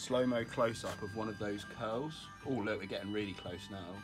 slow-mo close-up of one of those curls. Oh look, we're getting really close now.